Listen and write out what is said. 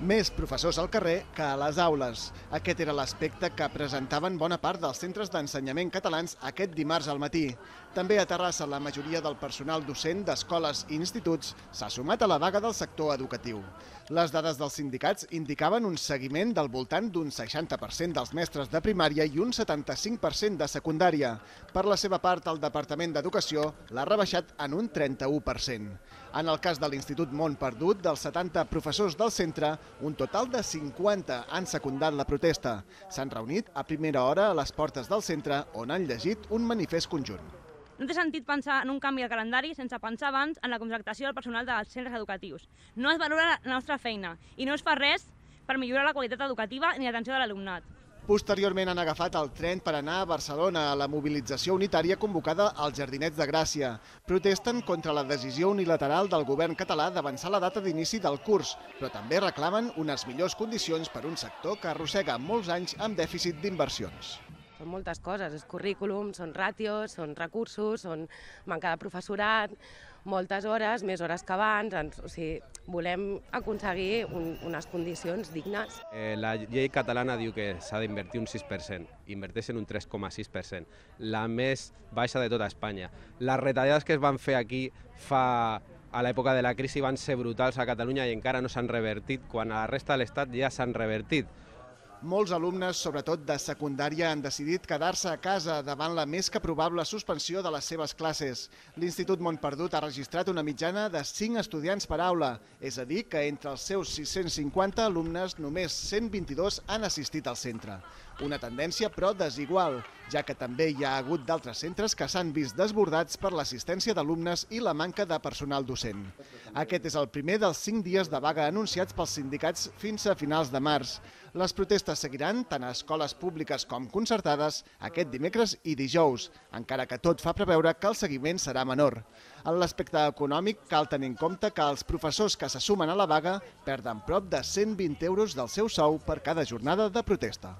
Més professors al carrer que a les aules. Aquest era l'aspecte que presentaven bona part dels centres d'ensenyament catalans aquest dimarts al matí. També a Terrassa la majoria del personal docent d'escoles i instituts s'ha sumat a la vaga del sector educatiu. Les dades dels sindicats indicaven un seguiment del voltant d'un 60% dels mestres de primària i un 75% de secundària. Per la seva part, el Departament d'Educació l'ha rebaixat en un 31%. En el cas de l'Institut Mont Perdut, dels 70 professors del centre, un total de 50 han secundat la protesta. S'han reunit a primera hora a les portes del centre on han llegit un manifest conjunt. No té sentit pensar en un canvi de calendari sense pensar abans en la contractació del personal dels centres educatius. No es valora la nostra feina i no es fa res per millorar la qualitat educativa ni l'atenció de l'alumnat. Posteriorment han agafat el tren per anar a Barcelona a la mobilització unitària convocada als Jardinets de Gràcia. Protesten contra la decisió unilateral del govern català d'avançar la data d'inici del curs, però també reclamen unes millors condicions per un sector que arrossega molts anys amb dèficit d'inversions. Són moltes coses, és currículum, són ràtios, són recursos, són manca de professorat, moltes hores, més hores que abans, ens, o sigui, volem aconseguir un, unes condicions dignes. Eh, la llei catalana diu que s'ha d'invertir un 6%, inverteixen un 3,6%, la més baixa de tota Espanya. Les retallades que es van fer aquí fa a l'època de la crisi van ser brutals a Catalunya i encara no s'han revertit, quan a la resta de l'Estat ja s'han revertit. Molts alumnes, sobretot de secundària, han decidit quedar-se a casa davant la més que probable suspensió de les seves classes. L'Institut Montperdut ha registrat una mitjana de 5 estudiants per aula, és a dir, que entre els seus 650 alumnes només 122 han assistit al centre. Una tendència, però, desigual, ja que també hi ha hagut d'altres centres que s'han vist desbordats per l'assistència d'alumnes i la manca de personal docent. Aquest és el primer dels 5 dies de vaga anunciats pels sindicats fins a finals de març. Les protestes seguiran tant a escoles públiques com concertades aquest dimecres i dijous, encara que tot fa preveure que el seguiment serà menor. En l'aspecte econòmic, cal tenir en compte que els professors que se sumen a la vaga perden prop de 120 euros del seu sou per cada jornada de protesta.